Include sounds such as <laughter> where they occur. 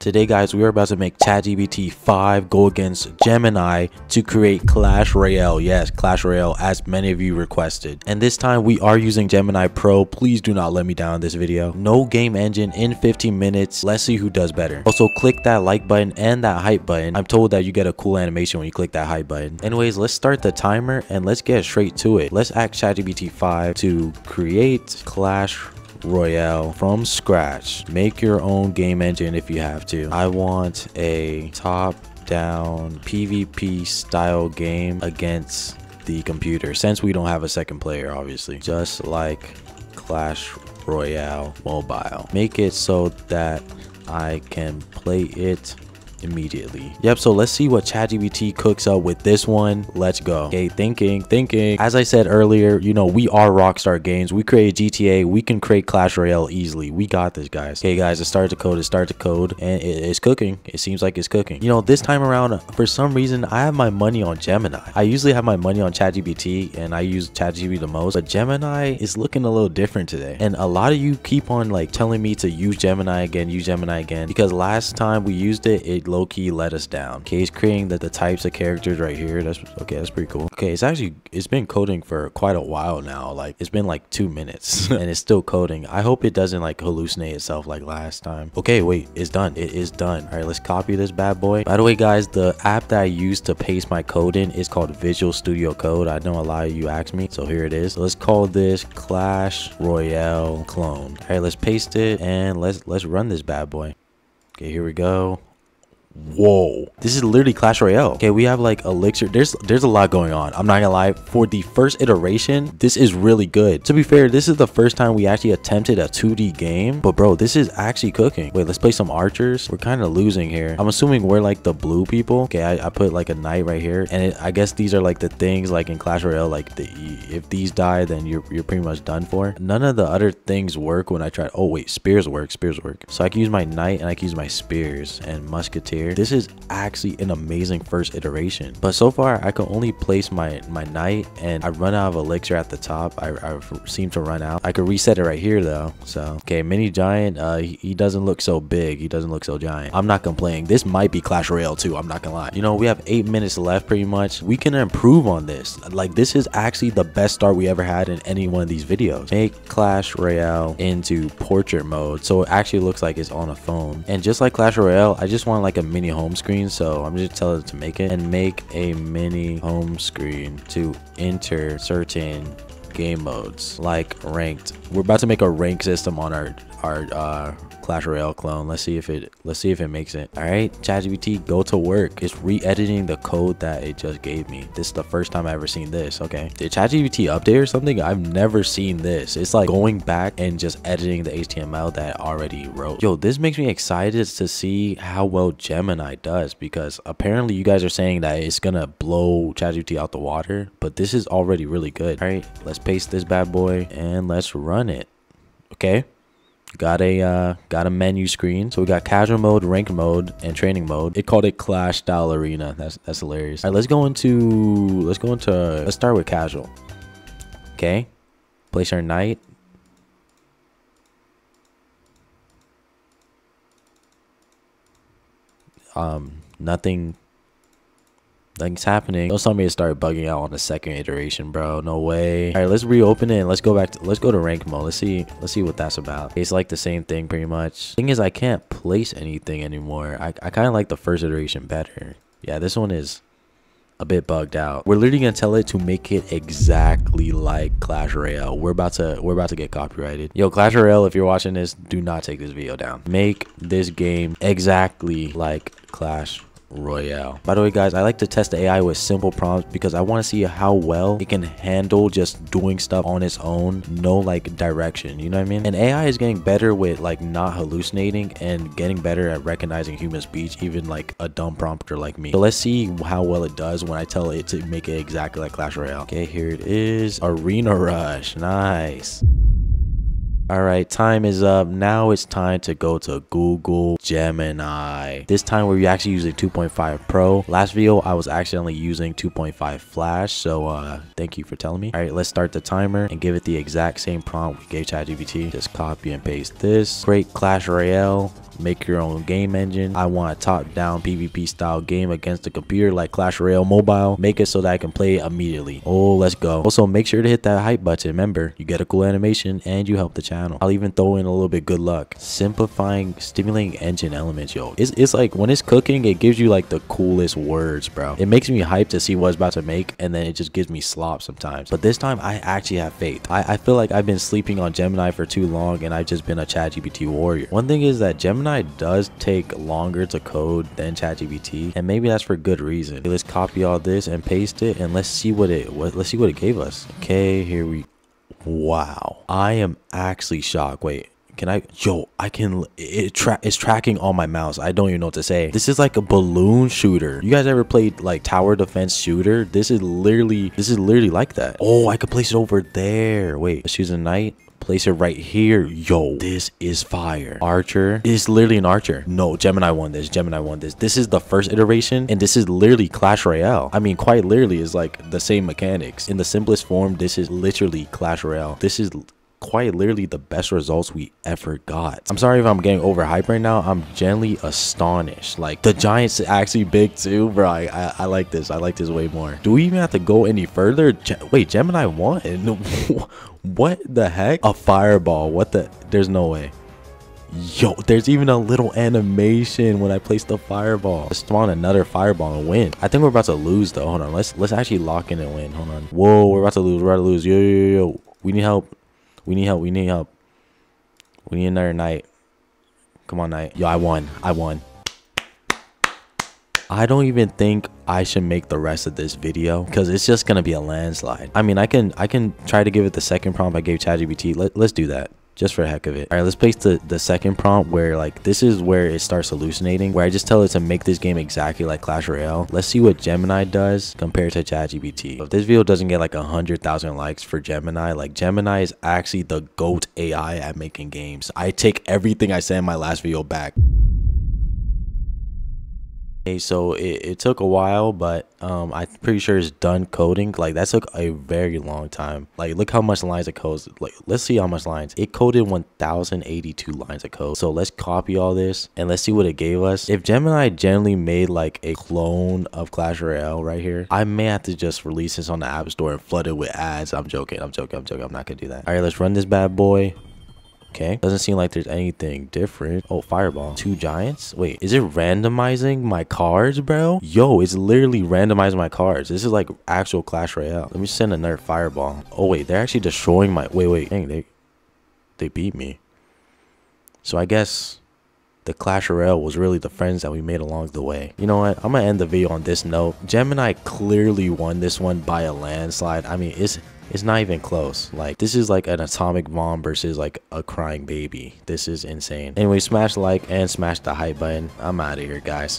Today guys, we are about to make ChatGPT 5 go against Gemini to create Clash Royale. Yes, Clash Royale as many of you requested. And this time we are using Gemini Pro. Please do not let me down in this video. No game engine in 15 minutes. Let's see who does better. Also click that like button and that hype button. I'm told that you get a cool animation when you click that hype button. Anyways, let's start the timer and let's get straight to it. Let's ask ChatGPT 5 to create Clash Royale from scratch. Make your own game engine if you have to. I want a top down PvP style game against the computer since we don't have a second player obviously just like Clash Royale mobile make it so that I can play it immediately. Yep, so let's see what ChatGPT cooks up with this one. Let's go. Okay, thinking, thinking. As I said earlier, you know, we are Rockstar Games. We create GTA. We can create Clash Royale easily. We got this, guys. Okay, guys, it started to code. It started to code, and it's cooking. It seems like it's cooking. You know, this time around, for some reason, I have my money on Gemini. I usually have my money on ChatGPT, and I use ChatGPT the most, but Gemini is looking a little different today. And a lot of you keep on like telling me to use Gemini again, use Gemini again, because last time we used it, it low-key let us down. Okay, he's creating the, the types of characters right here. That's okay, that's pretty cool. Okay, it's actually it's been coding for quite a while now. Like it's been like two minutes <laughs> and it's still coding. I hope it doesn't like hallucinate itself like last time. Okay, wait, it's done. It is done. All right, let's copy this bad boy. By the way, guys, the app that I use to paste my code in is called Visual Studio Code. I know a lot of you asked me, so here it is. So let's call this Clash Royale clone. All right, let's paste it and let's let's run this bad boy. Okay, here we go whoa. This is literally clash royale. Okay we have like elixir. There's there's a lot going on. I'm not gonna lie. For the first iteration this is really good. To be fair this is the first time we actually attempted a 2d game. But bro this is actually cooking. Wait let's play some archers. We're kind of losing here. I'm assuming we're like the blue people. Okay i, I put like a knight right here. And it, i guess these are like the things like in clash royale like the, if these die then you're, you're pretty much done for. None of the other things work when i try. Oh wait. Spears work. Spears work. So i can use my knight and i can use my spears and musketeer This is actually an amazing first iteration. But so far, I can only place my, my knight and I run out of elixir at the top. I, I seem to run out. I could reset it right here though. So, okay, mini giant, uh, he, he doesn't look so big. He doesn't look so giant. I'm not complaining. This might be Clash Royale too. I'm not gonna lie. You know, we have eight minutes left pretty much. We can improve on this. Like this is actually the best start we ever had in any one of these videos. Make Clash Royale into portrait mode. So it actually looks like it's on a phone. And just like Clash Royale, I just want like a mini home screen so i'm just telling it to make it and make a mini home screen to enter certain game modes like ranked. We're about to make a rank system on our our uh Clash Royale clone. Let's see if it let's see if it makes it. All right, ChatGPT, go to work. It's re-editing the code that it just gave me. This is the first time I ever seen this. Okay, did ChatGPT update or something? I've never seen this. It's like going back and just editing the HTML that I already wrote. Yo, this makes me excited to see how well Gemini does because apparently you guys are saying that it's gonna blow ChatGPT out the water, but this is already really good. All right, let's paste this bad boy and let's run it. Okay got a uh, got a menu screen. So we got casual mode, rank mode, and training mode. It called it Clash Style Arena. That's that's hilarious. All right, let's go into let's go into let's start with casual. Okay, place our knight. Um, nothing Nothing's happening. Don't tell me to start bugging out on the second iteration, bro. No way. All right, let's reopen it and let's go back to, let's go to rank mode. Let's see, let's see what that's about. It's like the same thing pretty much. Thing is, I can't place anything anymore. I, I kind of like the first iteration better. Yeah, this one is a bit bugged out. We're literally gonna tell it to make it exactly like Clash Royale. We're about to we're about to get copyrighted. Yo, Clash Royale, if you're watching this, do not take this video down. Make this game exactly like Clash Royale. By the way, guys, I like to test the AI with simple prompts because I want to see how well it can handle just doing stuff on its own, no like direction, you know what I mean? And AI is getting better with like not hallucinating and getting better at recognizing human speech, even like a dumb prompter like me. So let's see how well it does when I tell it to make it exactly like Clash Royale. Okay, here it is. Arena Rush. Nice. All right, time is up. Now it's time to go to Google Gemini. This time we're actually using 2.5 Pro. Last video, I was accidentally using 2.5 Flash. So uh, thank you for telling me. All right, let's start the timer and give it the exact same prompt we gave ChatGPT. Just copy and paste this. Create Clash Royale make your own game engine. I want a top-down PvP style game against the computer like Clash Royale Mobile. Make it so that I can play immediately. Oh, let's go. Also, make sure to hit that hype button. Remember, you get a cool animation and you help the channel. I'll even throw in a little bit good luck. Simplifying, stimulating engine elements, yo. It's, it's like when it's cooking, it gives you like the coolest words, bro. It makes me hyped to see what it's about to make and then it just gives me slop sometimes. But this time, I actually have faith. I, I feel like I've been sleeping on Gemini for too long and I've just been a ChatGPT warrior. One thing is that Gemini does take longer to code than ChatGPT and maybe that's for good reason. Let's copy all this and paste it and let's see what it what let's see what it gave us. Okay, here we Wow. I am actually shocked. Wait, can I? Yo, I can. It tra it's tracking on my mouse. I don't even know what to say. This is like a balloon shooter. You guys ever played like tower defense shooter? This is literally. This is literally like that. Oh, I could place it over there. Wait, use a knight place it right here. Yo this is fire. Archer is literally an archer. No gemini won this. Gemini won this. This is the first iteration and this is literally clash royale. I mean quite literally is like the same mechanics. In the simplest form this is literally clash royale. This is quite literally the best results we ever got. I'm sorry if I'm getting overhyped right now. I'm genuinely astonished. Like the Giants actually big too, bro. I, I, I like this. I like this way more. Do we even have to go any further? Ge Wait, Gemini won. <laughs> what the heck? A fireball. What the? There's no way. Yo, there's even a little animation when I place the fireball. Let's spawn another fireball and win. I think we're about to lose though. Hold on. Let's let's actually lock in and win. Hold on. Whoa, we're about to lose. We're about to lose. Yo, yo, yo, yo. We need help. We need help. We need help. We need another knight. Come on, knight. Yo, I won. I won. I don't even think I should make the rest of this video because it's just gonna be a landslide. I mean, I can I can try to give it the second prompt I gave ChatGPT. Let, let's do that just for the heck of it. All right, let's place the, the second prompt where like this is where it starts hallucinating, where I just tell it to make this game exactly like Clash Royale. Let's see what Gemini does compared to ChatGPT. If this video doesn't get like a hundred thousand likes for Gemini, like Gemini is actually the GOAT AI at making games. I take everything I said in my last video back. So it, it took a while, but um, I'm pretty sure it's done coding. Like that took a very long time. Like look how much lines it codes. Like let's see how much lines. It coded 1082 lines of code. So let's copy all this and let's see what it gave us. If Gemini generally made like a clone of Clash Royale right here, I may have to just release this on the App Store and flood it with ads. I'm joking. I'm joking. I'm joking. I'm not gonna do that. All right, let's run this bad boy. Okay. Doesn't seem like there's anything different. Oh, fireball. Two giants? Wait, is it randomizing my cards, bro? Yo, it's literally randomizing my cards. This is like actual Clash Royale. Let me send another fireball. Oh, wait, they're actually destroying my... Wait, wait. Dang, they, they beat me. So I guess the Clash Royale was really the friends that we made along the way. You know what? I'm gonna end the video on this note. Gemini clearly won this one by a landslide. I mean, it's it's not even close. Like, this is like an atomic bomb versus like a crying baby. This is insane. Anyway, smash like and smash the hype button. I'm out of here, guys.